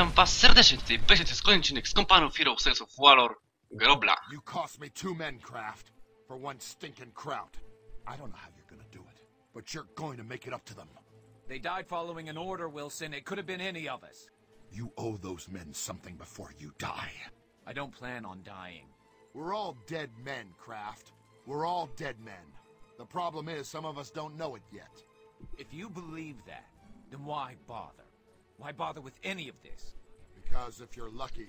Witam was serdecznie, tutaj będzie to jest kolejny odcinek z kompanów Hero Sales of Valor Grobla. You cost me two men, Kraft, for one stinking kraut. I don't know how you're gonna do it, but you're going to make it up to them. They died following an order, Wilson. It could have been any of us. You owe those men something before you die. I don't plan on dying. We're all dead men, Kraft. We're all dead men. The problem is, some of us don't know it yet. If you believe that, then why bother? Why bother with any of this? Because if you're lucky,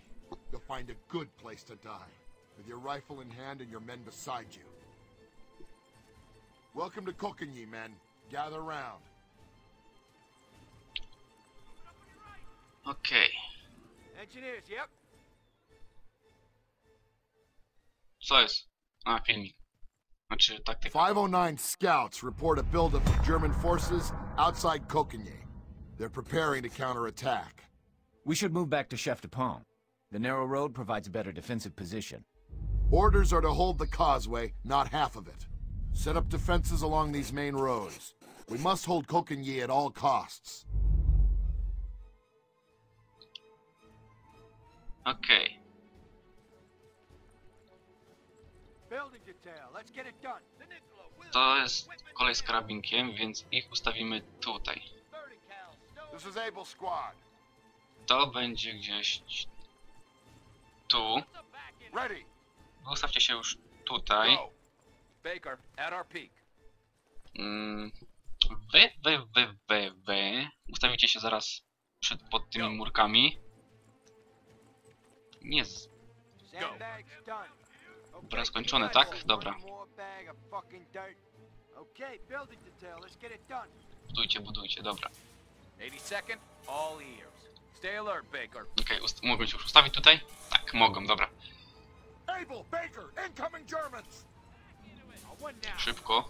you'll find a good place to die, with your rifle in hand and your men beside you. Welcome to Kokanyi, men. Gather round. Okay. Engineers, yep. co jest? A, filmik. Znaczy taktyka. 509 scouts report a buildup of German forces outside Kokanyi. They're preparing to counterattack. We should move back to Chef de Pont. The narrow road provides a better defensive position. Orders are to hold the causeway, not half of it. Set up defenses along these main roads. We must hold Kokanyi at all costs. Okej, Building detail. Let's get it done. to jest kolej z karabinkiem, więc ich ustawimy tutaj. This is Able Squad. To będzie gdzieś tu. Ustawcie się już tutaj. Baker, at our peak. Mm, Wy, wy, wy, wy, wy. Ustawicie się zaraz przed, pod tymi murkami. Nie z... Dobra, skończone, tak? Dobra. Budujcie, budujcie, dobra. 82nd, all ears. Stay alert, Baker. Okej, ust- mogą się już ustawić tutaj? Tak, mogą, dobra. Szybko.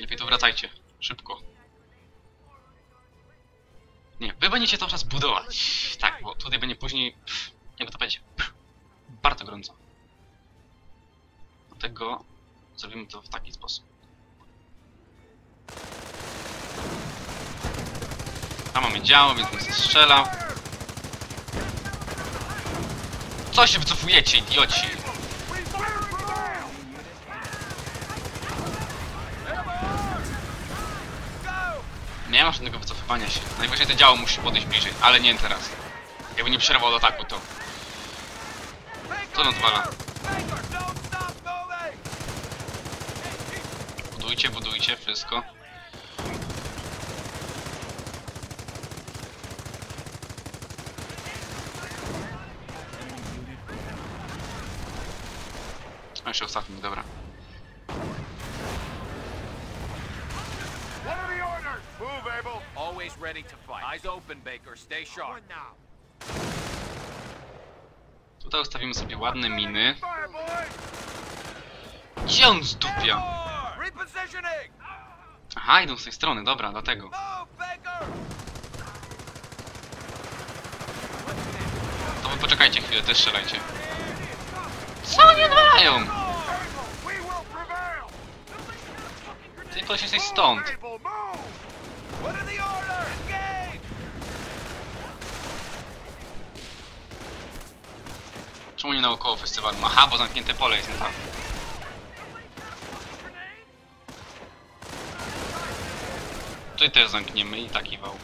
Lepiej tu wracajcie. Szybko. Nie, wy będziecie to czas budować. Tak, bo tutaj będzie później... Pff, nie, to będzie... Pff, bardzo gorąco. Dlatego zrobimy to w taki sposób. Tam mamy działo, więc nas strzela. Co się wycofujecie, idioci? Nie ma żadnego wycofywania się. Najwyżej to działo musi podejść bliżej, ale nie teraz. Jakby nie przerwał ataku, to... Don't stop moving. Budujcie, budujcie, wszystko. A jeszcze ostatni, dobra. What are the orders? Move, Able. Always ready to fight. Eyes open, Baker. Stay sharp. Tutaj ustawimy sobie ładne miny. Gdzie on zdupia? Aha, idą z tej strony, dobra, dlatego. To wy poczekajcie chwilę, też strzelajcie. Co oni odwalają? Ty koleś jesteś stąd. Czemu nie naokoło festiwalu? Aha, bo zamknięte pole jest, no tak. Tutaj też zamkniemy i taki wał.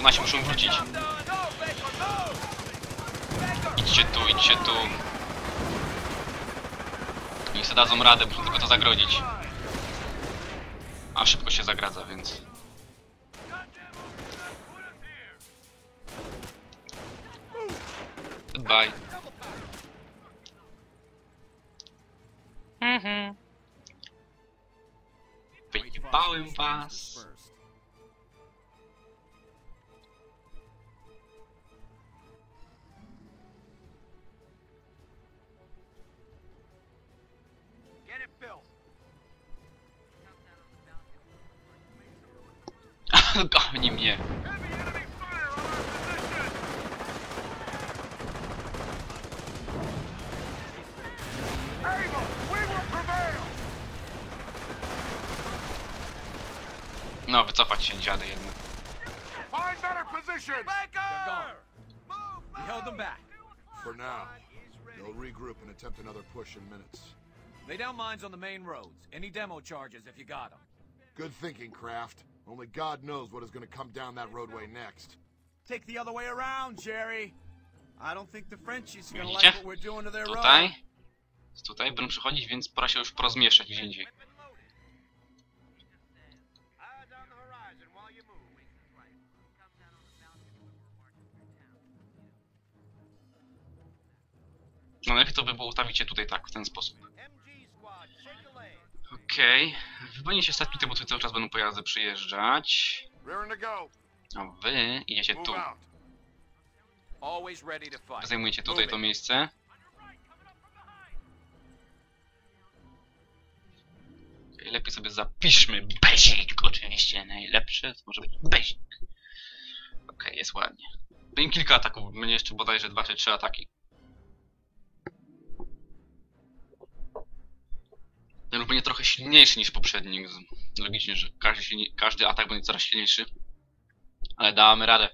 Ona się muszą wrócić. Idźcie tu, idźcie tu. Niech sobie dadzą radę, muszą tylko to zagrodzić. A szybko się zagradza, więc... Goodbye. Mhm. Wyjebałem was. Will prevail. No, wycofać się dziady jednak. Find better positions! We held them back. For now. They'll regroup and attempt another push in minutes. Lay down mines on the main roads. Any demo charges if you got them. Good thinking, Kraft. Only God knows what is going to come down that roadway next. Take the other way around, Jerry. I don't think the Frenchies are gonna like Widzicie? what we're doing to their road. Tutaj. Tutaj będą przychodzić, więc pora się już porozmieszać gdzie indziej. No najlepiej to by było ustawić się tutaj tak, w ten sposób. MG squad, shake a leg. Okej. Okay. Wypełnię się tutaj, bo tutaj cały czas będą pojazdy przyjeżdżać. A wy idziecie tu. Zajmujecie tutaj to miejsce. Okej, Lepiej sobie zapiszmy Bezik oczywiście, najlepszy to może być Bezik. Okej, jest ładnie. Będzie kilka ataków, będzie jeszcze bodajże dwa czy trzy ataki. Ten trochę silniejszy niż poprzedni. z- Logicznie, że każdy, silni- każdy atak będzie coraz silniejszy. Ale damy radę.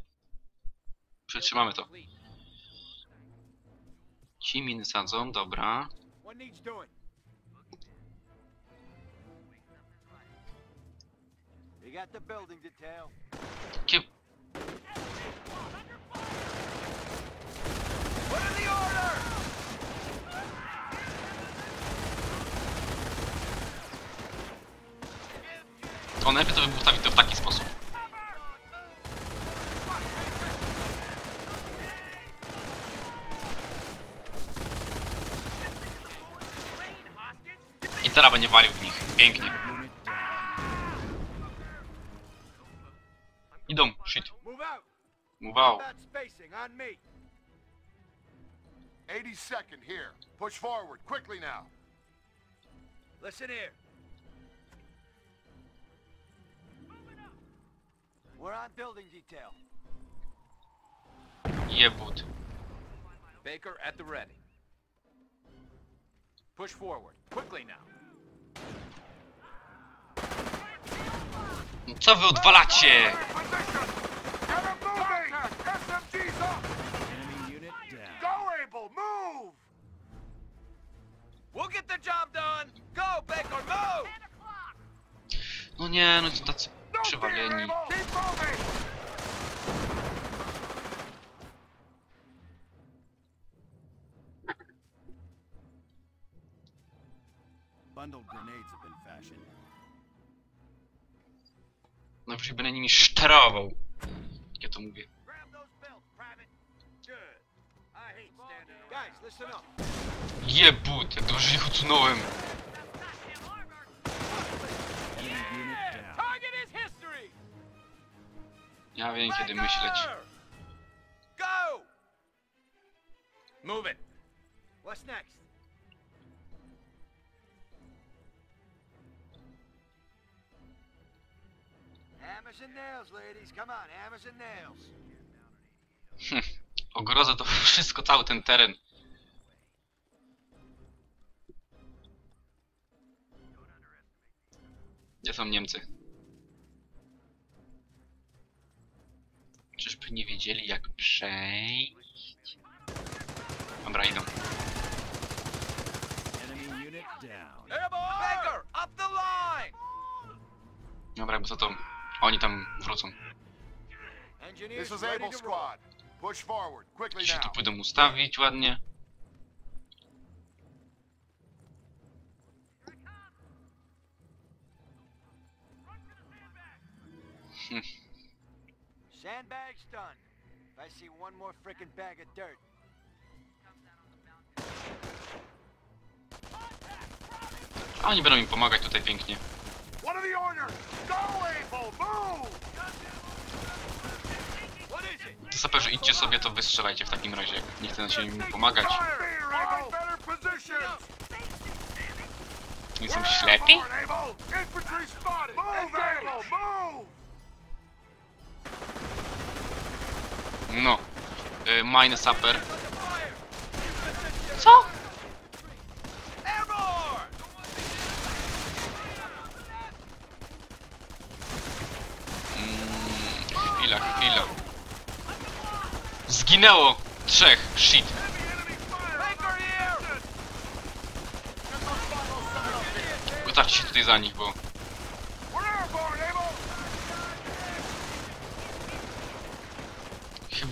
Przetrzymamy to. Ci miny sadzą, dobra. What needs doing? You got the building detail. Kie... What are the order? To najlepiej to ustawić to w taki sposób. I teraz będzie walił w nich. Pięknie. Idą, shit. Move out. Move out. About spacing on me. 82nd here. Push forward, quickly now. Listen here. We're on building detail. Jebut. Baker at the ready. Push forward. Quickly now. No Co wy odwalacie? Position! Get him moving! SMG's up! Enemy unit down. Go, Abel, move! We'll get the job done. Go, Baker, move! No nie, no to tacy No fear, przywaleni. Fashioned. Najwyżej będę nimi szterował. Jak ja to mówię. Jebut, jak dobrze ich usunąłem. Ja wiem kiedy myśleć. Go! Move it. What's next? Hammers and nails, ladies. Come on, hammers and nails. Ogrodzę to wszystko, cały ten teren. Gdzie są Niemcy? Czyżby nie wiedzieli jak przejść? Dobra, idą. Dobra, bo co to? Oni tam wrócą. Quickly Się tu pójdą ustawić ładnie. Sandbags done. If I see one more frickin' bag of dirt. A oni będą im pomagać tutaj pięknie. What are the orders? Go, Abel, move! To saperzy idźcie sobie, to wystrzelajcie w takim razie. Nie chcę się im pomagać. Nie są ślepi? No. Y, mine Sapper. Co? Airborne! chwila, chwila. Zginęło trzech, shit. Gotawcie się tutaj za nich, bo...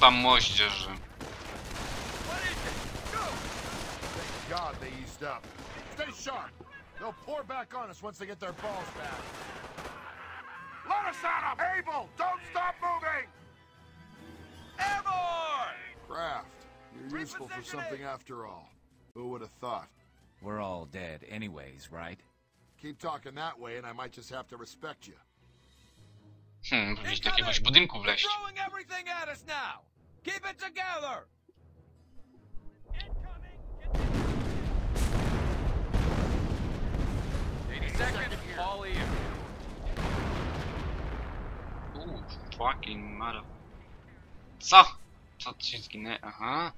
Chyba moździerze. God, they eased up. Stay sharp. They'll pour back on us once they get their balls back. Let us at 'em! Abel, don't stop moving! Airborne! Kraft, you're useful for something after all. Who would have thought? We're all dead anyways, right? Keep talking that way and I might just have to respect you. Hmm, gdzieś do jakiegoś budynku wleść. Throwing everything at us now! Keep it together! All ears. Uuu, fucking mother... Co? Co ci zginę? Aha.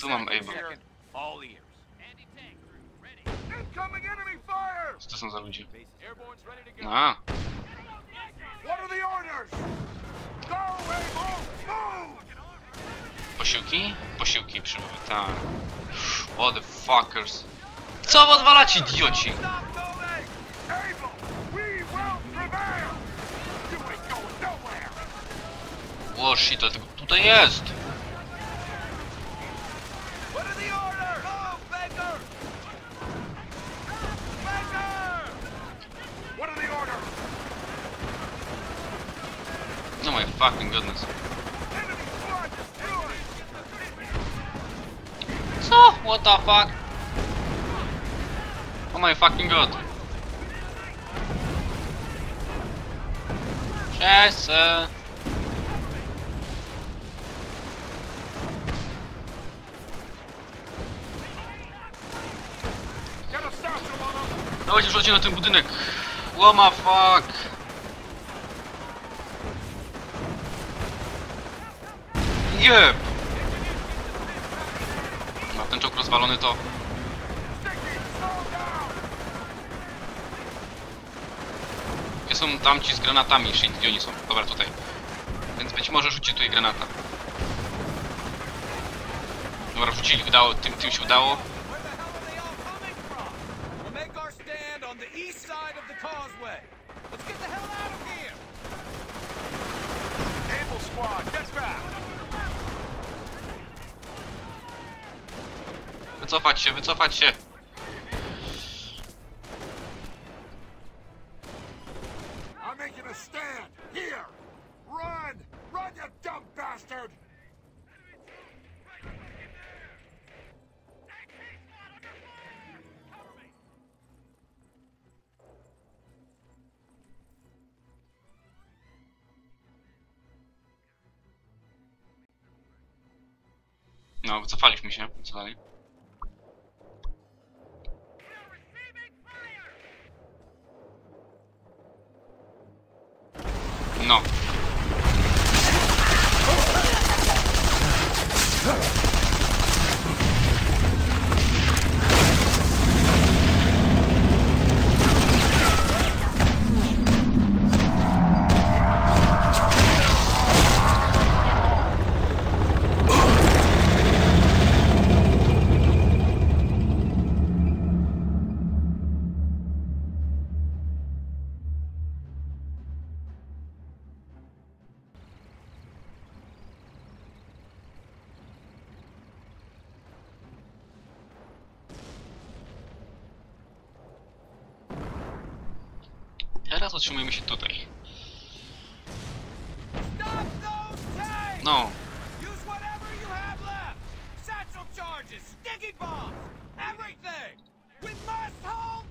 Tu mam Able. All ears. Incoming enemy fire! Co to są za ludzie? Airborne's ready to A, What are the orders? Go, Abel! Move! Posiłki? Posiłki przybyły, tak. What the fuckers. Co wy odwalacie, idioci? O shit, dlatego tutaj jest. No my fucking goodness. Co? What the fuck? Oh my fucking god. On them! Dawajcie, rzućcie na ten budynek. The fuck? Jeb! No, ten czołg rozwalony to... Gdzie są tamci z granatami? Shit, gdzie oni są? Dobra, tutaj. Więc być może rzućcie tutaj granata. Dobra, rzucili, udało, tym, tym się udało. Where the hell are they all coming from? We'll make our stand on the east side of the causeway. Let's get the hell out of here! Able squad, get back! Wycofać się, wycofać się! I'm making a stand! Here! Run! Run, you dumb bastard! No, wycofaliśmy się. Co dalej? No.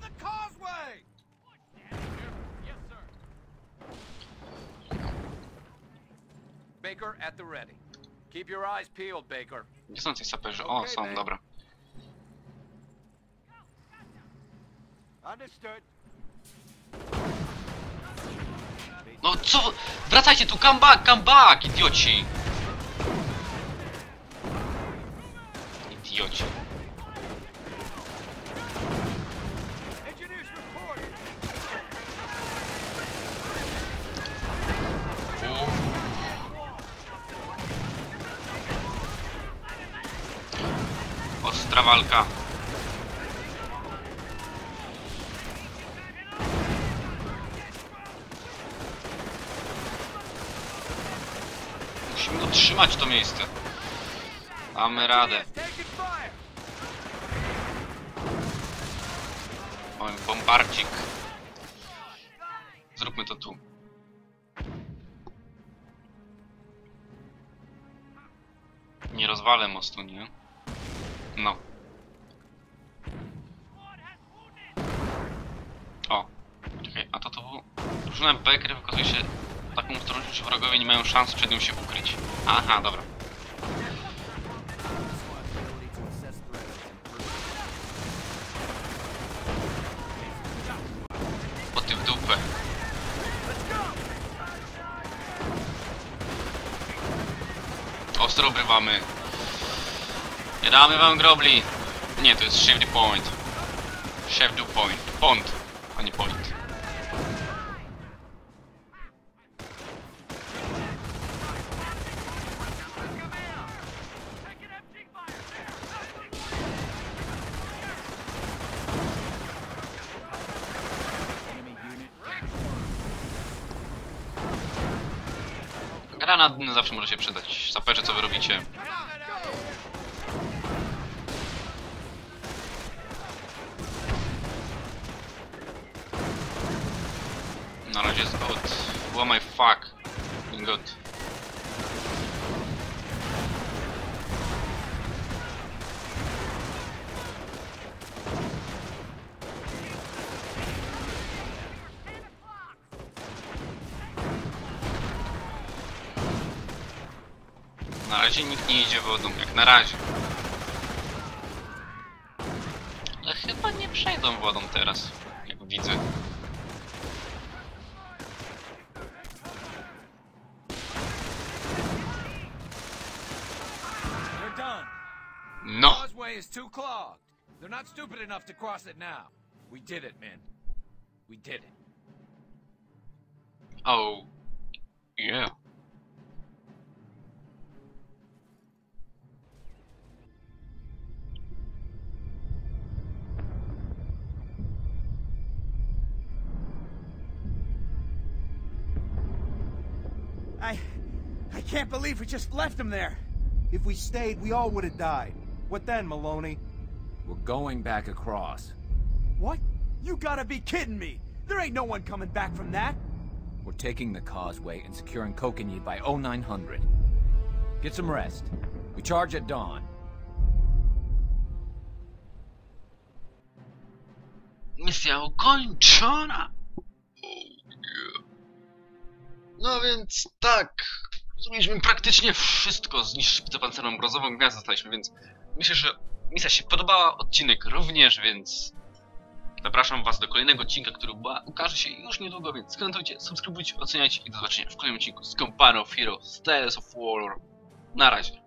The causeway! Yes, sir. Baker at the ready. Keep your eyes peeled, Baker. Gdzie są ci saperzy? O, są, dobra. Understood. No co? Wracajcie tu, come back, come back, idioci! Idioci. Ostra walka. Utrzymać to miejsce. Mamy radę. Mamy bombardzik. Zróbmy to tu. Nie rozwalę mostu, nie? No. O. Czekaj, a to to było... Drużyna Becker wykazuje się taką ostrożnością, że wrogowie nie mają szans przed nią się ukryć. Aha, dobra. O ty w dupę. Ostro obrywamy. Nie damy wam grobli. Nie, to jest shift point. Do point. Pont, a nie point. Granat zawsze może się przydać. Saperze, co wy robicie? Na razie jest good. Oh my fuck. Good. Na razie nikt nie idzie wodą, jak na razie. Ale chyba nie przejdą wodą teraz, jak widzę. No! Causeway is too clogged. They're not stupid enough to cross it now. We did it, man. We did it. Oh. Yeah. Can't believe we just left him there. If we stayed, we all would have died. What then, Maloney? We're going back across. What? You gotta be kidding me! There ain't no one coming back from that! We're taking the causeway and securing Kokanyi by 0900. Get some rest. We charge at dawn. Misja ukończona! Oh, yeah. No więc tak, zrobiliśmy praktycznie wszystko, zniszczyliśmy tę pancerną brązową gwiazdę więc myślę, że misja się podobała, odcinek również, więc zapraszam was do kolejnego odcinka, który ukaże się już niedługo, więc komentujcie, subskrybujcie, oceniajcie i do zobaczenia w kolejnym odcinku z Company of Heroes, Tales of War. Na razie.